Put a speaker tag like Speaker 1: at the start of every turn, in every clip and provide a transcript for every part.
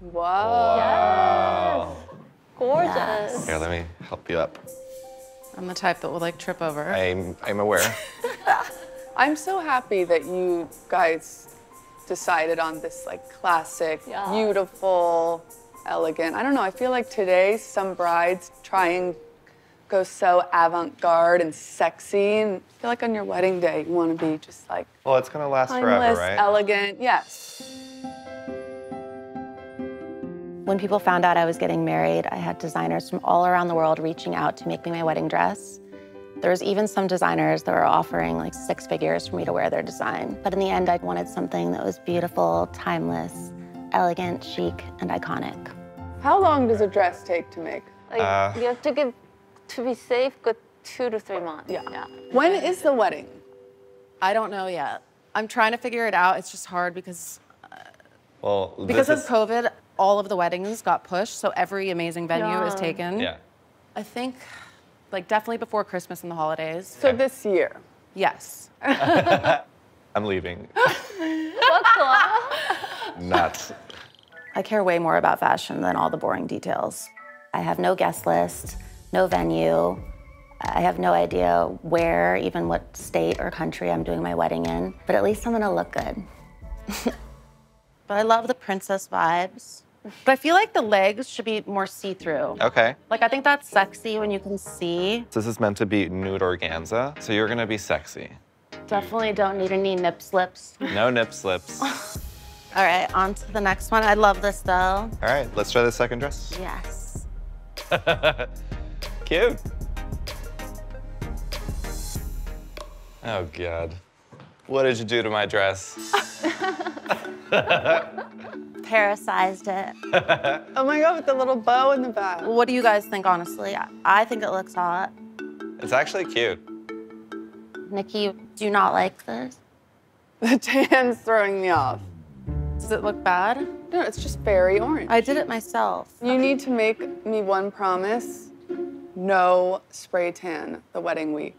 Speaker 1: Whoa.
Speaker 2: Wow.
Speaker 3: Gorgeous.
Speaker 4: Yes.
Speaker 2: Here, let me help you up.
Speaker 1: I'm the type that will like trip over.
Speaker 2: I'm, I'm aware.
Speaker 4: I'm so happy that you guys decided on this like classic,
Speaker 3: Yeah.
Speaker 4: beautiful, elegant. I don't know. I feel like today some brides try and go so avant-garde and sexy, and I feel like on your wedding day you want to be just like
Speaker 2: Well, it's gonna last
Speaker 4: timeless,
Speaker 2: forever, right?
Speaker 4: elegant. Yes.
Speaker 5: When people found out I was getting married, I had designers from all around the world reaching out to make me my wedding dress. There was even some designers that were offering like six figures for me to wear their design. But in the end, I wanted something that was beautiful, timeless, elegant, chic, and iconic.
Speaker 4: How long does a dress take to make?
Speaker 3: Like,
Speaker 2: Uh,
Speaker 3: you have to give, to be safe, good two to three months.
Speaker 4: Yeah.
Speaker 3: Yeah.
Speaker 4: When is the wedding?
Speaker 1: I don't know yet. I'm trying to figure it out. It's just hard because
Speaker 2: well,
Speaker 1: because
Speaker 2: this
Speaker 1: of COVID, all of the weddings got pushed, so every amazing venue is taken.
Speaker 2: Yeah.
Speaker 1: I think like definitely before Christmas and the holidays.
Speaker 4: So this year.
Speaker 1: Yes.
Speaker 2: I'm leaving. What's Nuts.
Speaker 5: I care way more about fashion than all the boring details. I have no guest list, no venue. I have no idea where, even what state or country I'm doing my wedding in, but at least I'm gonna look good.
Speaker 1: But I love the princess vibes. But I feel like the legs should be more see-through.
Speaker 2: Okay.
Speaker 1: Like I think that's sexy when you can see.
Speaker 2: This is meant to be nude organza, so you're gonna be sexy.
Speaker 5: Definitely don't need any nip slips.
Speaker 2: No nip slips.
Speaker 1: All right, on to the next one. I love this though.
Speaker 2: All right, let's try the second dress.
Speaker 5: Yes.
Speaker 2: Cute. Oh God. What did you do to my dress?
Speaker 5: Parisized it.
Speaker 4: Oh my God, with the little bow in the back.
Speaker 1: What do you guys think, honestly? I- I think it looks hot.
Speaker 2: It's actually cute.
Speaker 5: Nicky, do you not like this?
Speaker 4: The tan's throwing me off.
Speaker 1: Does it look bad?
Speaker 4: No, it's just very orange.
Speaker 1: I did it myself.
Speaker 4: You need to make me one promise. No spray tan the wedding week.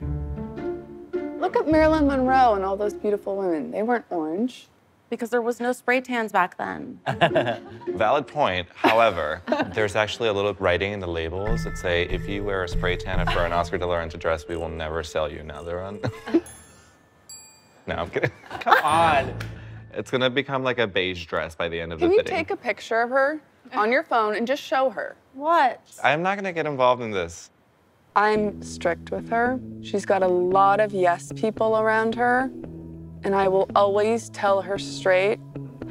Speaker 4: Look at Marilyn Monroe and all those beautiful women. They weren't orange.
Speaker 1: Because there was no spray tans back then.
Speaker 2: Valid point. However, there's actually a little writing in the labels that say, if you wear a spray tan for an Oscar de la Renta dress, we will never sell you. Now they're on. no, I'm kidding. Come on. It's gonna become like a beige dress by the end of
Speaker 4: Can
Speaker 2: the
Speaker 4: you take a picture of her on your phone and just show her?
Speaker 1: What?
Speaker 2: I'm not gonna get involved in this.
Speaker 4: I'm strict with her. She's got a lot of yes people around her, and I will always tell her straight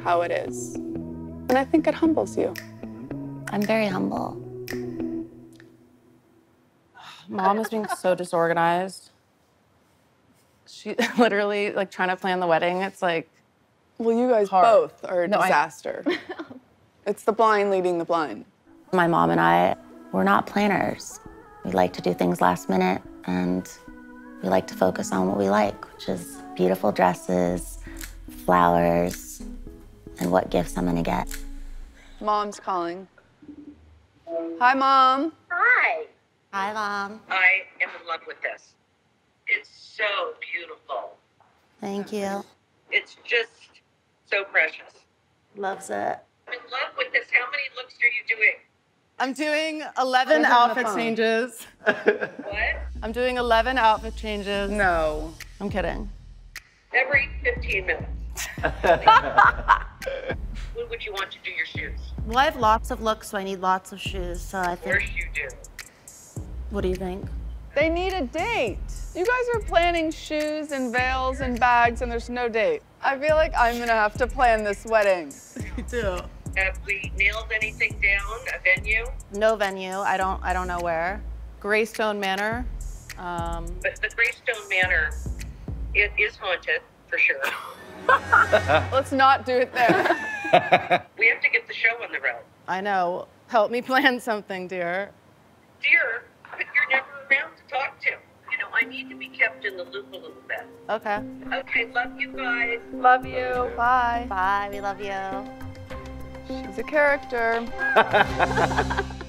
Speaker 4: how it is. And I think it humbles you.
Speaker 5: I'm very humble.
Speaker 1: Mom is being so disorganized. She literally like trying to plan the wedding. It's like
Speaker 4: Well, you guys
Speaker 1: Hard.
Speaker 4: both are a
Speaker 1: No, I-
Speaker 4: disaster. it's the blind leading the blind.
Speaker 5: My mom and I, we're not planners. We like to do things last minute and we like to focus on what we like, which is beautiful dresses, flowers, and what gifts I'm gonna get.
Speaker 4: Mom's calling. Hi, Mom.
Speaker 6: Hi.
Speaker 5: Hi, Mom.
Speaker 6: I am in love with this. It's so beautiful.
Speaker 5: Thank you.
Speaker 6: It's just so precious.
Speaker 5: Loves it.
Speaker 6: I'm in love with this. How many looks are you doing?
Speaker 1: I'm doing 11
Speaker 4: Put her on the
Speaker 1: outfit changes.
Speaker 6: What?
Speaker 1: I'm doing 11 outfit changes.
Speaker 4: No.
Speaker 1: I'm kidding.
Speaker 6: Every 15 minutes. when would you want to do your shoes?
Speaker 5: Well, I have lots of looks, so I need lots of shoes. So I
Speaker 6: Of course
Speaker 5: think.
Speaker 6: you do.
Speaker 5: What do you think?
Speaker 4: They need a date. You guys are planning shoes and veils and bags, and there's no date. I feel like I'm gonna have to plan this wedding.
Speaker 1: Me too.
Speaker 6: Have we nailed anything down? A venue?
Speaker 1: No venue. I don't. I don't know where. Greystone Manor. Um,
Speaker 6: But the Greystone Manor, it is haunted for sure.
Speaker 4: Let's not do it there.
Speaker 6: We have to get the show on the road.
Speaker 1: I know. Help me plan something, dear.
Speaker 6: Dear, but you're never around to talk to. You know, I need to be kept in the loop a little bit.
Speaker 1: Okay.
Speaker 6: Okay, love you guys.
Speaker 4: Love you. Bye.
Speaker 5: Bye. We love you.
Speaker 4: She's a character.